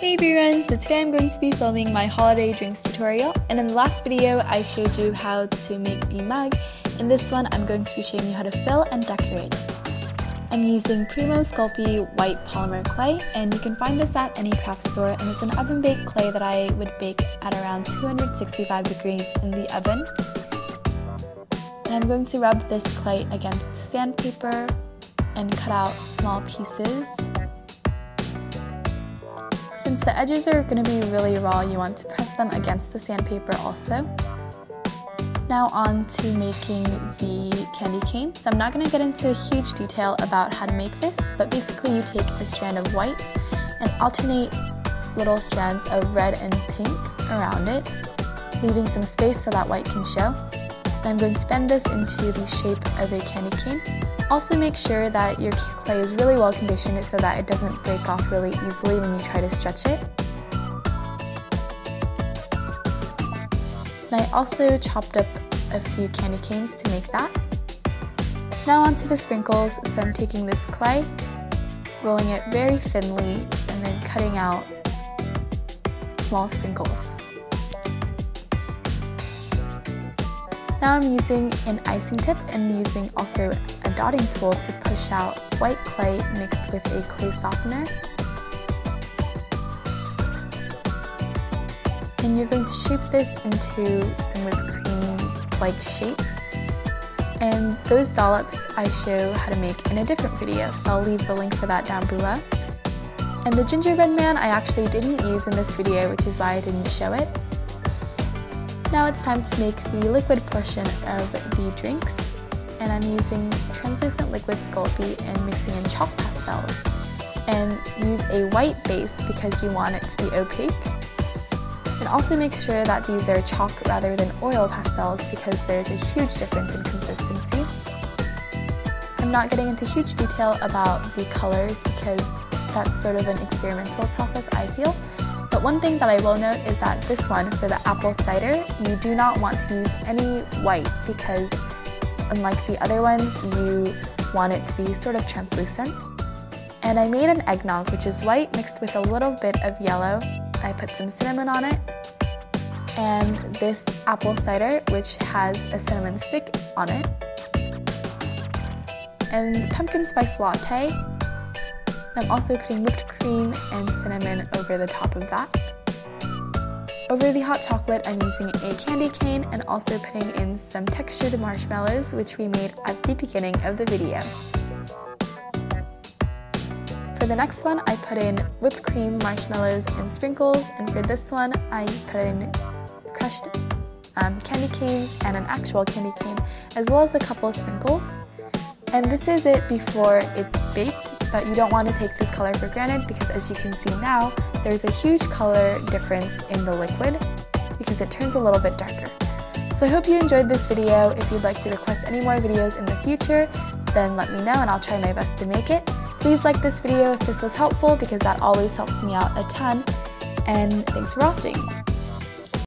Hey everyone, so today I'm going to be filming my holiday drinks tutorial and in the last video I showed you how to make the mug. In this one I'm going to be showing you how to fill and decorate. I'm using Premo Sculpey white polymer clay and you can find this at any craft store and it's an oven baked clay that I would bake at around 265 degrees in the oven. And I'm going to rub this clay against sandpaper and cut out small pieces since the edges are going to be really raw, you want to press them against the sandpaper also. Now on to making the candy cane. So I'm not going to get into a huge detail about how to make this, but basically you take a strand of white and alternate little strands of red and pink around it, leaving some space so that white can show. I'm going to bend this into the shape of a candy cane. Also make sure that your clay is really well conditioned so that it doesn't break off really easily when you try to stretch it. And I also chopped up a few candy canes to make that. Now onto the sprinkles, so I'm taking this clay, rolling it very thinly, and then cutting out small sprinkles. Now I'm using an icing tip and using also a dotting tool to push out white clay mixed with a clay softener. And you're going to shape this into some whipped cream-like shape. And those dollops I show how to make in a different video, so I'll leave the link for that down below. And the gingerbread man I actually didn't use in this video, which is why I didn't show it. Now it's time to make the liquid portion of the drinks. And I'm using translucent liquid Sculpey and mixing in chalk pastels. And use a white base because you want it to be opaque. And also make sure that these are chalk rather than oil pastels because there's a huge difference in consistency. I'm not getting into huge detail about the colors because that's sort of an experimental process I feel but one thing that I will note is that this one, for the apple cider, you do not want to use any white because unlike the other ones, you want it to be sort of translucent. And I made an eggnog, which is white mixed with a little bit of yellow. I put some cinnamon on it. And this apple cider, which has a cinnamon stick on it. And pumpkin spice latte, I'm also putting whipped cream and cinnamon over the top of that. Over the hot chocolate, I'm using a candy cane and also putting in some textured marshmallows, which we made at the beginning of the video. For the next one, I put in whipped cream, marshmallows, and sprinkles, and for this one, I put in crushed um, candy canes and an actual candy cane, as well as a couple of sprinkles. And this is it before it's baked, but you don't want to take this color for granted because as you can see now, there's a huge color difference in the liquid because it turns a little bit darker. So I hope you enjoyed this video. If you'd like to request any more videos in the future, then let me know and I'll try my best to make it. Please like this video if this was helpful because that always helps me out a ton. And thanks for watching.